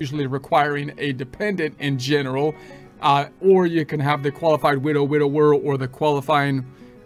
usually requiring a dependent in general, uh, or you can have the qualified widow, widower, or the qualifying,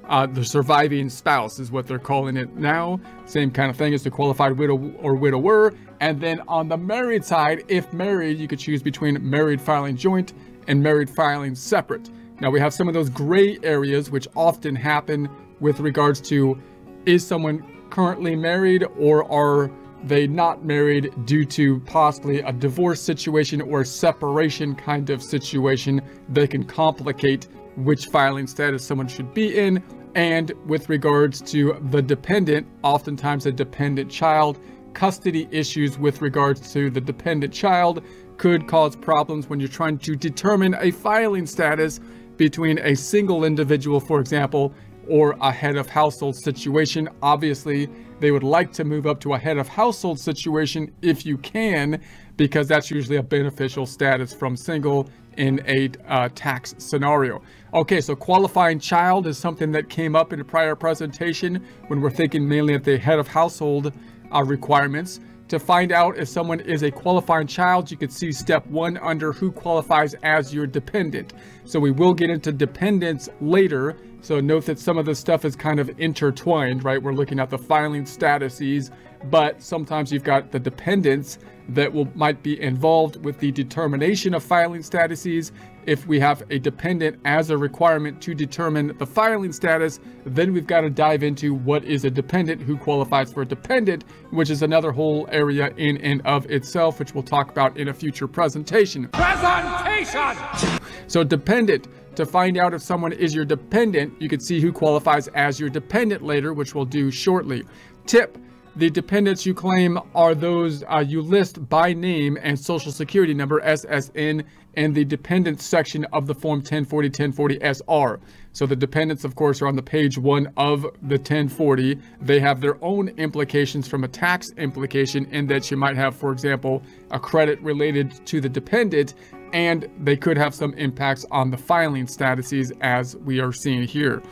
uh, the surviving spouse is what they're calling it now. Same kind of thing as the qualified widow or widower. And then on the married side, if married, you could choose between married filing joint and married filing separate. Now we have some of those gray areas which often happen with regards to is someone currently married or are they not married due to possibly a divorce situation or separation kind of situation that can complicate which filing status someone should be in. And with regards to the dependent, oftentimes a dependent child, custody issues with regards to the dependent child could cause problems when you're trying to determine a filing status between a single individual, for example, or a head of household situation. Obviously, they would like to move up to a head of household situation if you can, because that's usually a beneficial status from single in a uh, tax scenario. Okay, so qualifying child is something that came up in a prior presentation when we're thinking mainly at the head of household uh, requirements. To find out if someone is a qualifying child, you can see step one under who qualifies as your dependent. So we will get into dependents later. So note that some of the stuff is kind of intertwined, right? We're looking at the filing statuses, but sometimes you've got the dependents that will might be involved with the determination of filing statuses. If we have a dependent as a requirement to determine the filing status, then we've got to dive into what is a dependent, who qualifies for a dependent, which is another whole area in and of itself, which we'll talk about in a future presentation. Presentation! So dependent, to find out if someone is your dependent, you can see who qualifies as your dependent later, which we'll do shortly. Tip, the dependents you claim are those uh, you list by name and social security number SSN in the dependents section of the form 1040 1040 SR. So the dependents, of course, are on the page one of the 1040. They have their own implications from a tax implication in that you might have, for example, a credit related to the dependent and they could have some impacts on the filing statuses as we are seeing here.